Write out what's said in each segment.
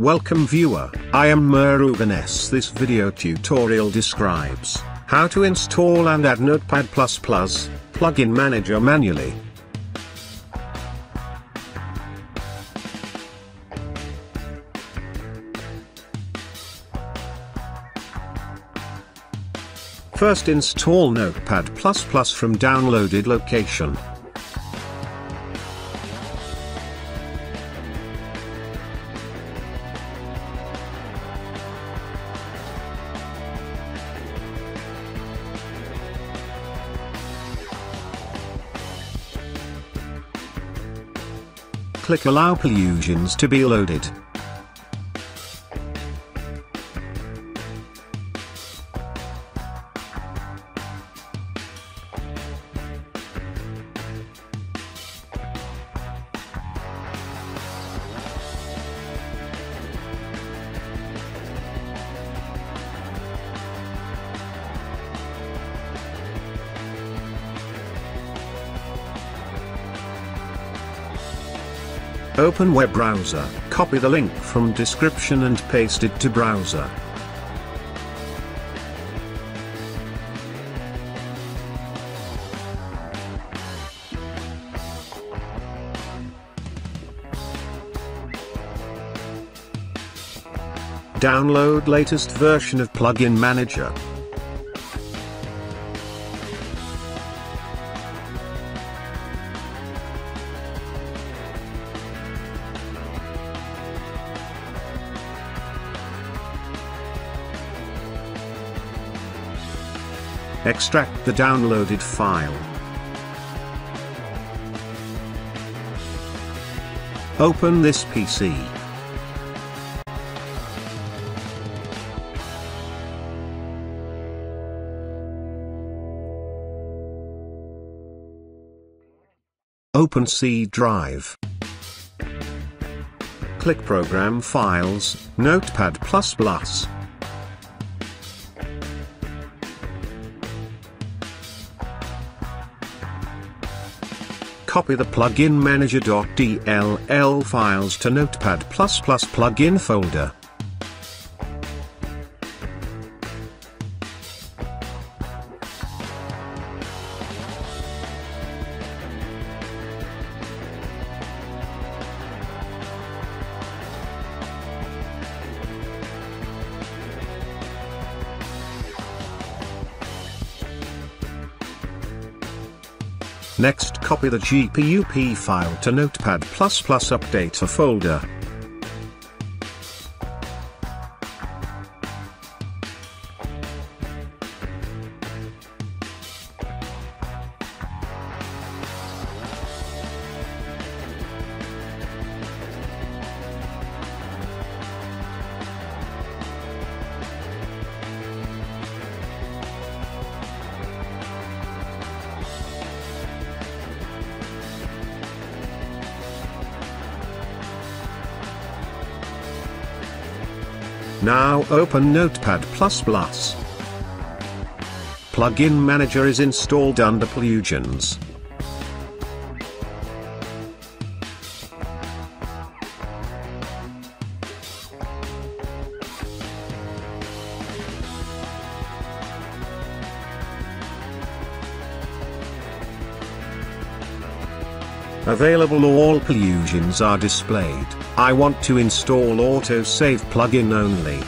Welcome viewer, I am Murugan S. This video tutorial describes how to install and add Notepad++ plugin manager manually. First install Notepad++ from downloaded location. Click Allow Plugins to be loaded. Open web browser, copy the link from description and paste it to browser. Download latest version of Plugin Manager. Extract the downloaded file. Open this PC. Open C drive. Click Program Files, Notepad++. Copy the plugin manager.dll files to Notepad++ plugin folder. Next copy the GPUP file to Notepad++ update folder. Now open Notepad++. Plugin Manager is installed under Plugins. Available all plugins are displayed. I want to install autosave plugin only.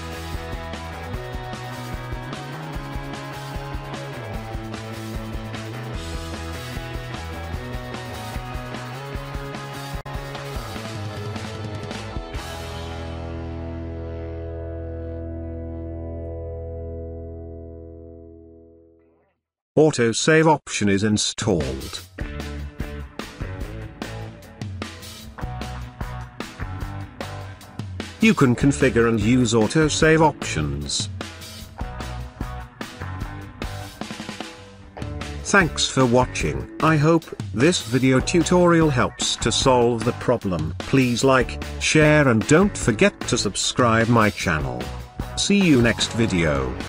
Autosave option is installed. You can configure and use autosave options. Thanks for watching. I hope this video tutorial helps to solve the problem. Please like, share and don't forget to subscribe my channel. See you next video.